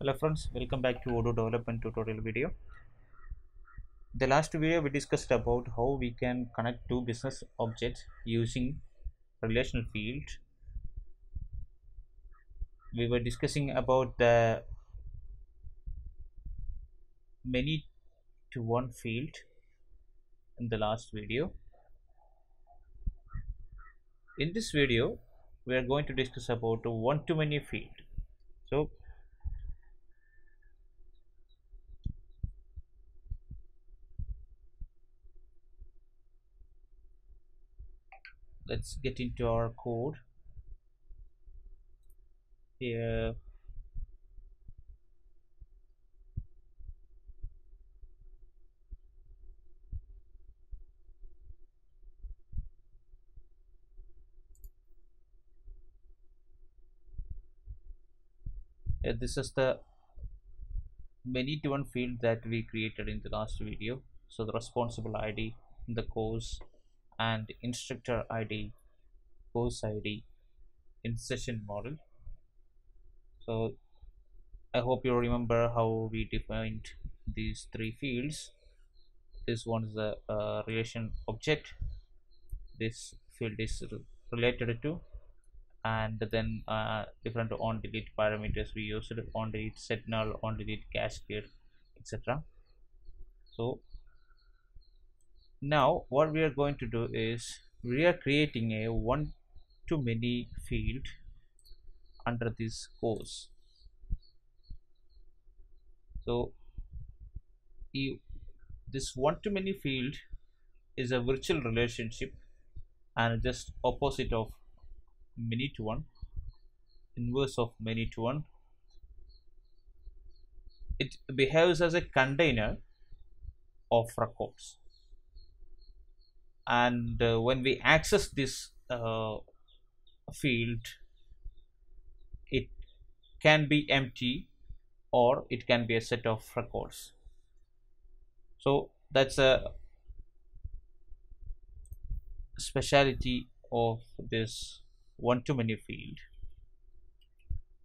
hello friends welcome back to odoo development tutorial video. The last video we discussed about how we can connect two business objects using relational field we were discussing about the many to one field in the last video. In this video we are going to discuss about one to many field. So let's get into our code. Here. Uh, this is the many to one field that we created in the last video. So the responsible id in the course and instructor id course id in session model. So i hope you remember how we defined these three fields. This one is a, a relation object. This field is related to and then uh, different on delete parameters we used on delete set null on delete cascade etc so now what we are going to do is we are creating a one to many field under this course. So you, this one to many field is a virtual relationship and just opposite of many to one inverse of many to one. It behaves as a container of records and uh, when we access this uh, field it can be empty or it can be a set of records. So that's a speciality of this one to many field.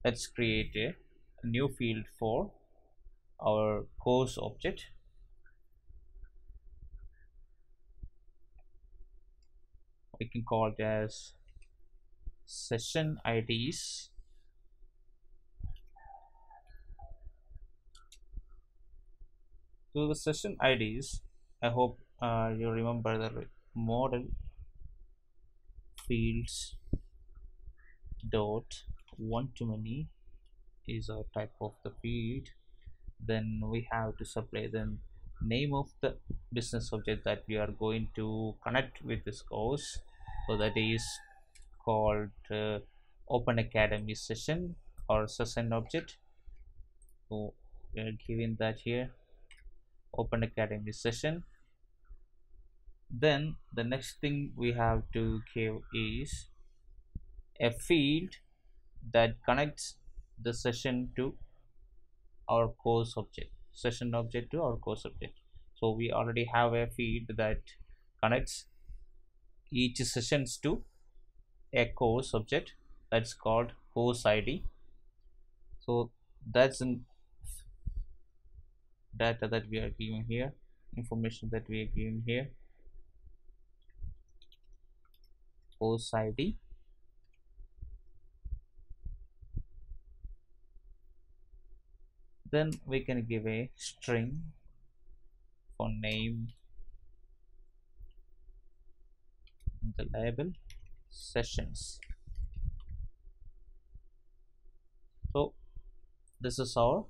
Let's create a new field for our course object we can call it as session IDs so the session IDs I hope uh, you remember the model fields dot one to many is a type of the field. Then we have to supply the name of the business object that we are going to connect with this course so that is called uh, open academy session or session object. So we are giving that here open academy session. Then the next thing we have to give is a field that connects the session to our course object session object to our course object. So we already have a field that connects each sessions to a course object that's called course id so that's in data that we are giving here information that we are giving here. Course id then we can give a string for name the label sessions. So this is our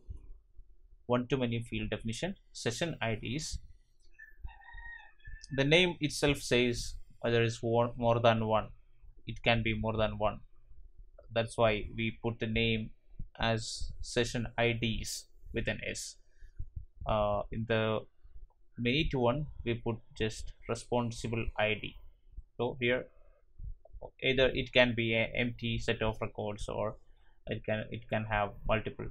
one to many field definition. Session IDs the name itself says there is one, more than one. It can be more than one. That's why we put the name as session IDs with an s. Uh, in the many to one we put just responsible id so here either it can be an empty set of records or it can it can have multiple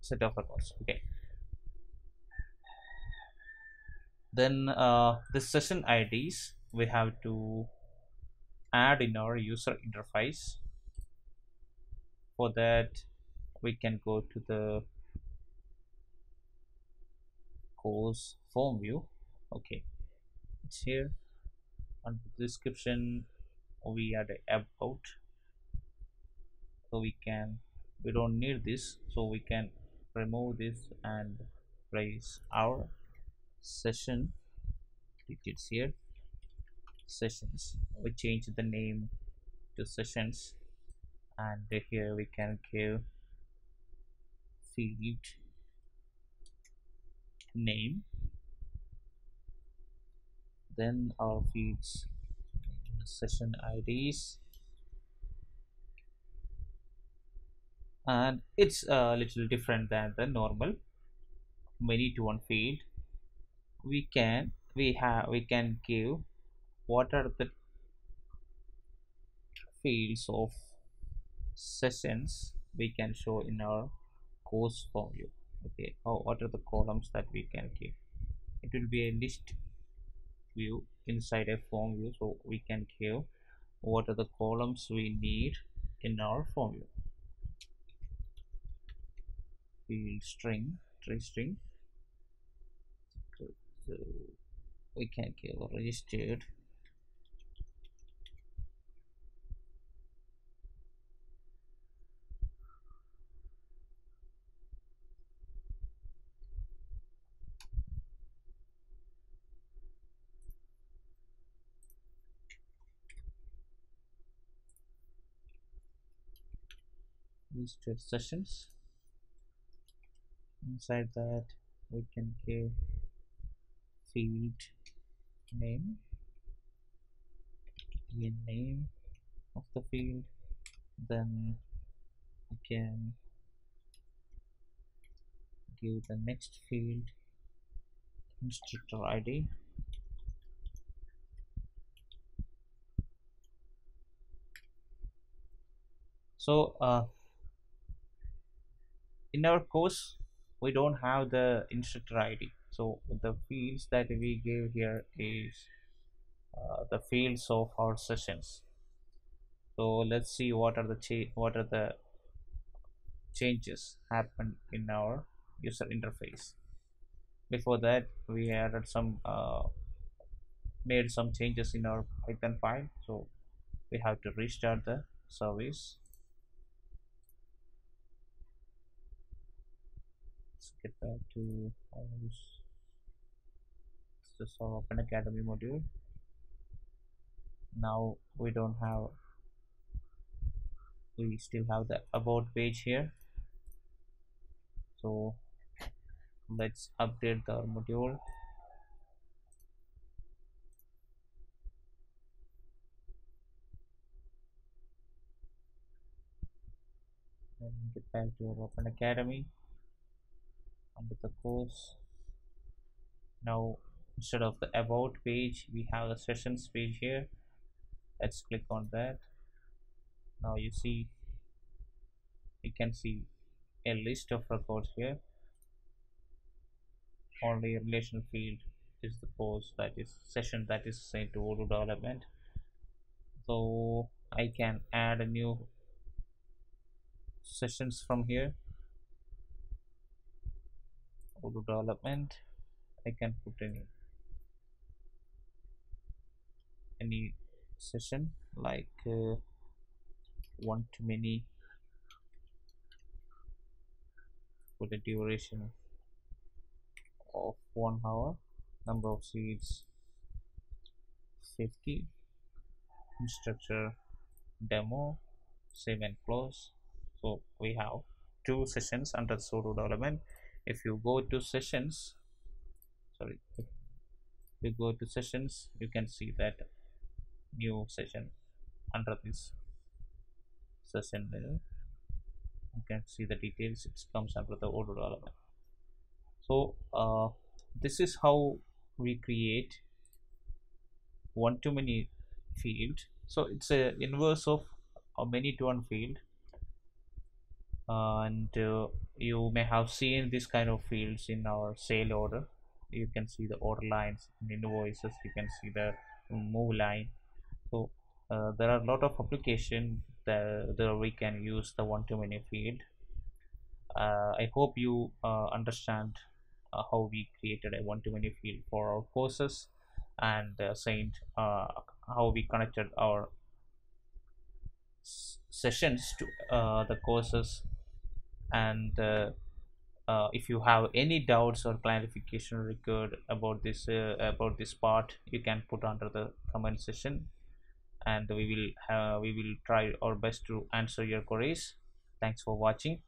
set of records. Okay. Then uh, the session IDs we have to add in our user interface. For that we can go to the course form view. Okay. It's here under the description we add about. So we can we don't need this so we can remove this and place our session it's here sessions. We change the name to sessions and here we can give field name then our fields session IDs and it's a little different than the normal. Many to one field. We can we have we can give what are the fields of sessions we can show in our course form view okay or what are the columns that we can give? It will be a list view inside a form view so we can give what are the columns we need in our form view. Field string tree string. So, we can give registered listed sessions. Inside that we can give field name. The name of the field. Then we can give the next field instructor id so uh, in our course we don't have the instructor id so the fields that we give here is uh, the fields of our sessions. So let's see what are the what are the changes happened in our user interface. Before that we added some uh, made some changes in our python file. So we have to restart the service get back to this. Our open academy module. Now we don't have we still have the about page here. So let's update the module. And get back to our open academy under the course. Now instead of the about page we have the sessions page here. Let's click on that. Now you see you can see a list of records here. Only relation field is the course that is session that is sent to Odoo development. So I can add a new sessions from here Odoo development I can put any any session like uh, one to many for the duration of one hour. Number of seeds 50 structure demo save and close. So we have two sessions under Odoo development if you go to sessions sorry if you go to sessions you can see that new session under this session you can see the details it comes under the Odoo development so uh, this is how we create one to many field. So it's a inverse of a many to one field and uh, you may have seen this kind of fields in our sale order. You can see the order lines invoices. You can see the move line. So uh, there are a lot of application that, that we can use the one to many field. Uh, I hope you uh, understand uh, how we created a one-to-many field for our courses and uh, Saint how we connected our sessions to the courses and uh, uh, if you have any doubts or clarification required about this uh, about this part you can put under the comment section and we will we will try our best to answer your queries thanks for watching.